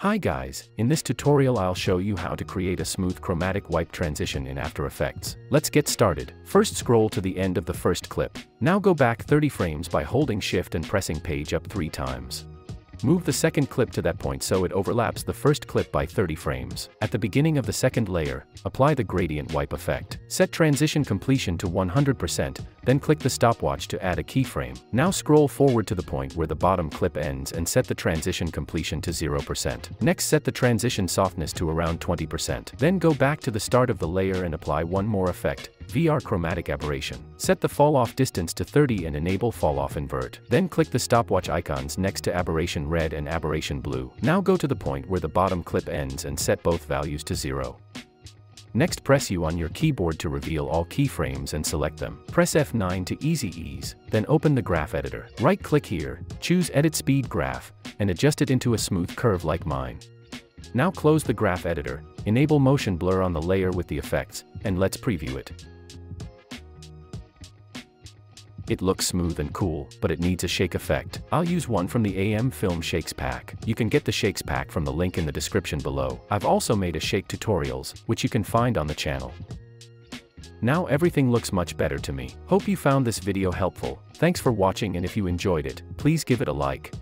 Hi guys, in this tutorial I'll show you how to create a smooth chromatic wipe transition in After Effects. Let's get started. First scroll to the end of the first clip. Now go back 30 frames by holding shift and pressing page up 3 times. Move the second clip to that point so it overlaps the first clip by 30 frames. At the beginning of the second layer, apply the gradient wipe effect. Set transition completion to 100%, then click the stopwatch to add a keyframe. Now scroll forward to the point where the bottom clip ends and set the transition completion to 0%. Next set the transition softness to around 20%. Then go back to the start of the layer and apply one more effect, VR Chromatic Aberration. Set the fall-off distance to 30 and enable fall-off invert. Then click the stopwatch icons next to Aberration Red and Aberration Blue. Now go to the point where the bottom clip ends and set both values to 0. Next press U on your keyboard to reveal all keyframes and select them. Press F9 to easy ease, then open the graph editor. Right-click here, choose Edit Speed Graph, and adjust it into a smooth curve like mine. Now close the graph editor, enable motion blur on the layer with the effects, and let's preview it. It looks smooth and cool, but it needs a shake effect. I'll use one from the AM Film Shakes pack. You can get the Shakes pack from the link in the description below. I've also made a shake tutorials, which you can find on the channel. Now everything looks much better to me. Hope you found this video helpful. Thanks for watching and if you enjoyed it, please give it a like.